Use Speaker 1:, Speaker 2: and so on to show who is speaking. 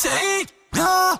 Speaker 1: Take no